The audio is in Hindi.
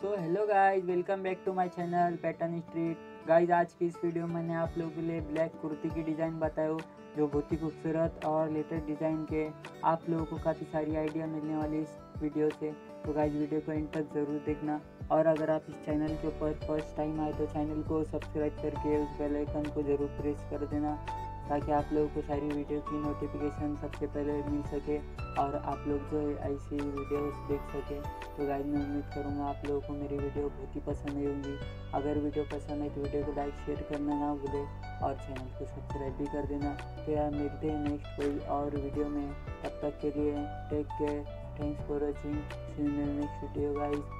So hello guys welcome back to my channel pattern street guys आज की इस वीडियो में मैंने आप लोगों के लिए ब्लैक कुर्ती की डिज़ाइन बताया जो बहुत ही खूबसूरत और लेटेस्ट डिज़ाइन के आप लोगों को काफ़ी सारी आइडिया मिलने वाली इस वीडियो से। तो गाइज़ वीडियो को इन तक ज़रूर देखना। और अगर आप इस चैनल के ऊपर फ़र्स्ट टाइम आए तो चैनल को सब्सक्राइब करके उस बेल आइकन को ज़रूर प्रेस कर देना। ताकि आप लोगों को सारी वीडियो की नोटिफिकेशन सबसे पहले मिल सके और आप लोग जो है ऐसी वीडियोस देख सके। तो गाइस मैं उम्मीद करूँगा आप लोगों को मेरी वीडियो बहुत ही पसंद आई होंगी। अगर वीडियो पसंद है तो वीडियो को लाइक शेयर करना ना भूले और चैनल को सब्सक्राइब भी कर देना। तो यार, मिलते हैं नेक्स्ट कोई और वीडियो में। तब तक के लिए take care thanks for watching next video guys